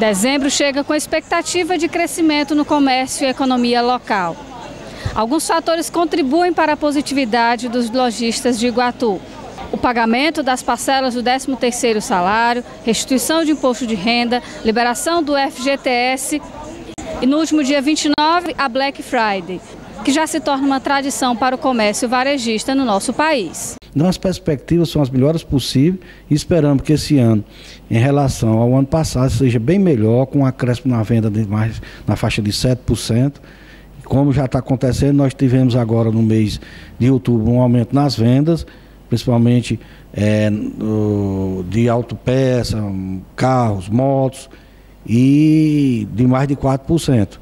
Dezembro chega com expectativa de crescimento no comércio e economia local. Alguns fatores contribuem para a positividade dos lojistas de Iguatu. O pagamento das parcelas do 13º salário, restituição de imposto de renda, liberação do FGTS e no último dia 29 a Black Friday, que já se torna uma tradição para o comércio varejista no nosso país. Então as perspectivas são as melhores possíveis e esperamos que esse ano, em relação ao ano passado, seja bem melhor, com um acréscimo na venda de mais na faixa de 7%. Como já está acontecendo, nós tivemos agora no mês de outubro um aumento nas vendas, principalmente é, de autopeça, carros, motos, e de mais de 4%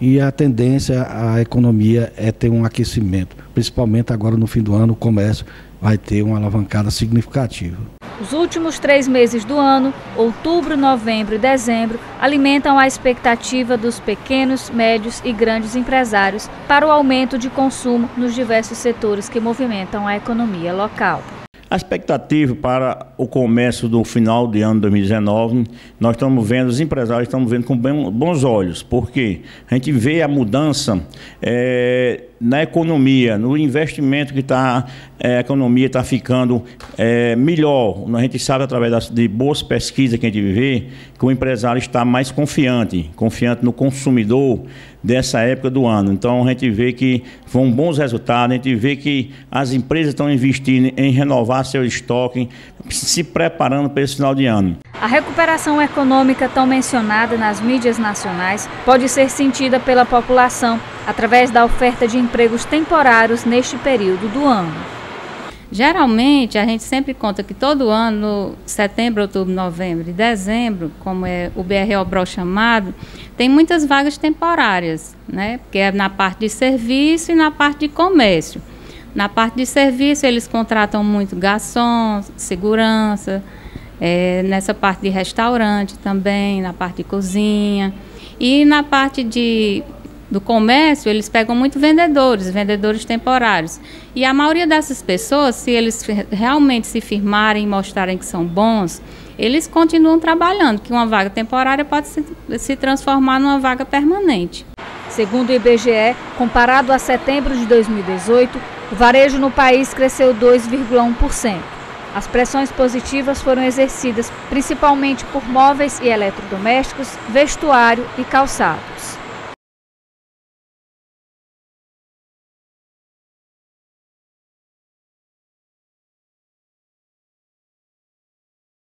e a tendência à economia é ter um aquecimento, principalmente agora no fim do ano o comércio vai ter uma alavancada significativa. Os últimos três meses do ano, outubro, novembro e dezembro, alimentam a expectativa dos pequenos, médios e grandes empresários para o aumento de consumo nos diversos setores que movimentam a economia local. A expectativa para o comércio do final de ano 2019, nós estamos vendo, os empresários estamos vendo com bons olhos, porque a gente vê a mudança é, na economia, no investimento que está, é, a economia está ficando é, melhor. A gente sabe, através das, de boas pesquisas que a gente vê, que o empresário está mais confiante, confiante no consumidor dessa época do ano. Então, a gente vê que vão bons resultados, a gente vê que as empresas estão investindo em renovar seu estoque, se preparando para esse final de ano. A recuperação econômica tão mencionada nas mídias nacionais pode ser sentida pela população através da oferta de empregos temporários neste período do ano. Geralmente, a gente sempre conta que todo ano, setembro, outubro, novembro e dezembro, como é o BRO BRO chamado, tem muitas vagas temporárias, né? Porque é na parte de serviço e na parte de comércio. Na parte de serviço, eles contratam muito garçom, segurança, é, nessa parte de restaurante também, na parte de cozinha. E na parte de do comércio, eles pegam muito vendedores, vendedores temporários. E a maioria dessas pessoas, se eles realmente se firmarem e mostrarem que são bons, eles continuam trabalhando, que uma vaga temporária pode se, se transformar numa vaga permanente. Segundo o IBGE, comparado a setembro de 2018, o varejo no país cresceu 2,1%. As pressões positivas foram exercidas principalmente por móveis e eletrodomésticos, vestuário e calçados.